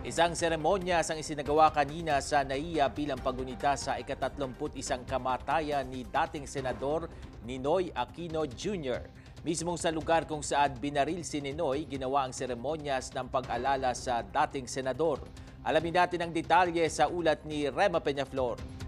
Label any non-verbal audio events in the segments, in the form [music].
Isang seremonya ang isinagawa kanina sa NAIA bilang pagunita sa ikatatlumput isang kamatayan ni dating senador Ninoy Aquino Jr. Mismong sa lugar kung saan binaril si Ninoy, ginawa ang seremonyas ng pag-alala sa dating senador. Alamin natin ang detalye sa ulat ni Rema Peñaflor.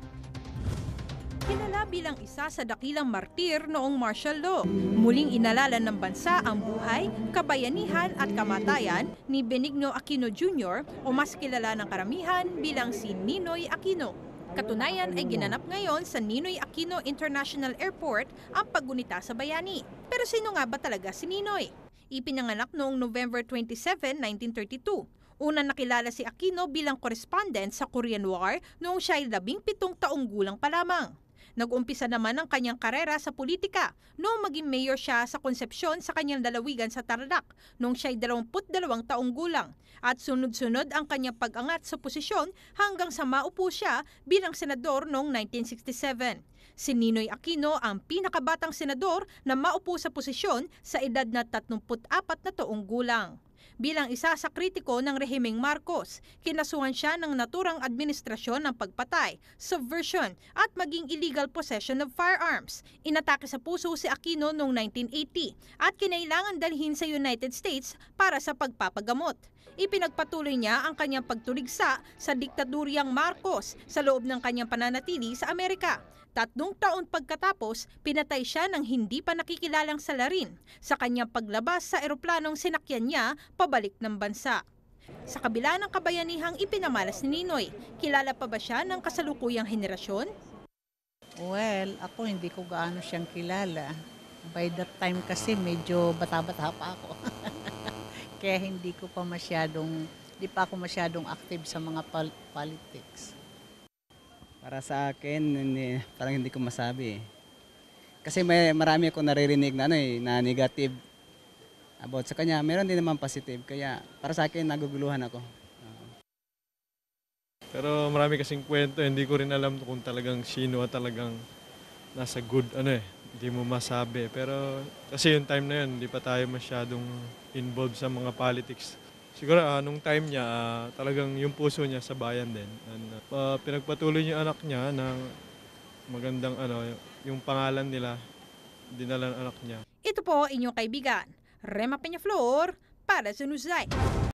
Kilala bilang isa sa dakilang martir noong martial law. Muling inalala ng bansa ang buhay, kabayanihan at kamatayan ni Benigno Aquino Jr. o mas kilala ng karamihan bilang si Ninoy Aquino. Katunayan ay ginanap ngayon sa Ninoy Aquino International Airport ang paggunita sa bayani. Pero sino nga ba talaga si Ninoy? Ipinanganak noong November 27, 1932. Una nakilala si Aquino bilang correspondent sa Korean War noong siya ay labing pitong taong gulang pa lamang. Nag-umpisa naman ang kanyang karera sa politika noong maging mayor siya sa Concepcion sa kanyang lalawigan sa Tarlac noong siya ay 22 taong gulang at sunod-sunod ang kanyang pag-angat sa posisyon hanggang sa maupo siya bilang senador noong 1967. Si Ninoy Aquino ang pinakabatang senador na maupo sa posisyon sa edad na 34 na taong gulang. Bilang isa sa kritiko ng rehimeng Marcos, kinasuhan siya ng naturang administrasyon ng pagpatay, subversion at maging illegal possession of firearms. Inatake sa puso si Aquino noong 1980 at kinailangan dalhin sa United States para sa pagpapagamot. Ipinagpatuloy niya ang kanyang pagtuligsa sa diktaduryang Marcos sa loob ng kanyang pananatili sa Amerika. Tatlong taon pagkatapos, pinatay siya ng hindi pa nakikilalang salarin sa kanyang paglabas sa eroplanong sinakyan niya pabalik ng bansa. Sa kabila ng kabayanihang ipinamalas ni Ninoy, kilala pa ba siya ng kasalukuyang henerasyon? Well, ako hindi ko gaano siyang kilala. By that time kasi medyo bata-bata pa ako. [laughs] Kaya hindi ko pa masyadong, hindi pa ako masyadong active sa mga pol- politics. Para sa akin, hindi, parang hindi ko masabi. eh. Kasi may marami akong naririnig na ano eh, na negative about sa kanya. Meron din naman positive. Kaya para sa akin, naguguluhan ako. Pero marami kasing kwento, hindi ko rin alam kung talagang sino at talagang nasa good, ano eh, hindi mo masabi. Pero kasi yung time na yun, hindi pa tayo masyadong involved sa mga politics. Siguro ah, nung time niya, ah, talagang yung puso niya sa bayan din. And, ah, pinagpatuloy yung anak niya ng magandang ano, yung pangalan nila, dinala ng anak niya. Ito po inyong kaibigan, Rema Peñaflor para sa Newsline.